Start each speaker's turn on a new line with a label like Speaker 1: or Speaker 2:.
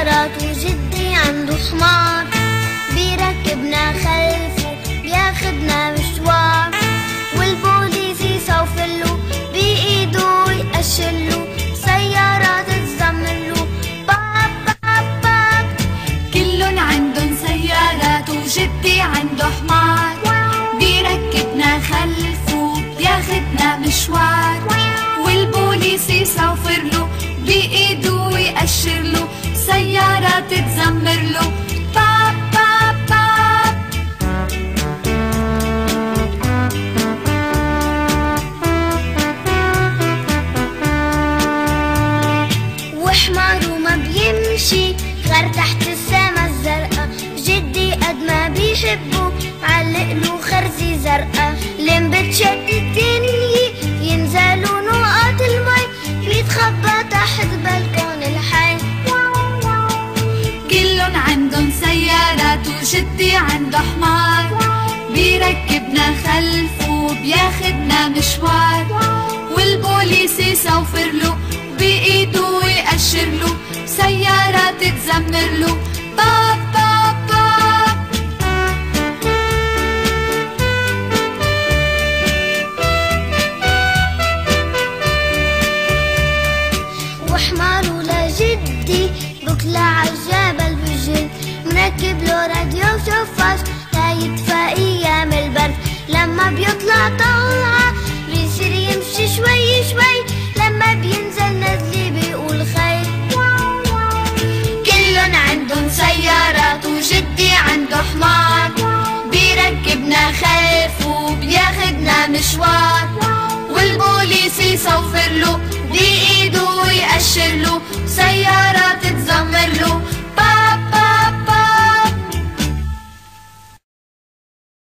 Speaker 1: سيارات وجدي عنده حمار بيركبنا خلفه بياخدنا مشوار. والبوليس يصوفله بإيده يقشله سيارات تزمله باب باب باب
Speaker 2: كلن عندن سيارات وجدي عنده حمار بيركبنا خلفه بياخدنا مشوار. والبوليس يصوفله غير تحت السما الزرقاء. جدي قد ما بيحبه علق له خرزي زرقاء. لين بتشد الدنيا ينزلوا نقط المي. بيتخبى تحت بلكون الحي.
Speaker 1: كلن عندن سيارات وجدي عنده حمار. بيركبنا خلفه بياخدنا مشوار. والبوليس يصفر له بإيده يأشر له. تتزمر له باب باب باب
Speaker 2: وحماره لجدي بكلع عالجبل بجد مركب له راديو وشفاش لا يدفى أيام البرد. لما بيطلع طلعة بيصير يمشي شوي شوي. لما بينزل
Speaker 1: لفوق بياخدنا مشوار. والبوليس يصفر له بايده ويأشر له سيارة تتزمر له